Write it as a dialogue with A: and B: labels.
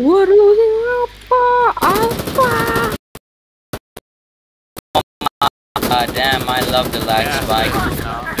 A: We're losing Alpha! Alpha!
B: Uh, damn, I love the lag
C: Yeah,
B: spike.
C: there.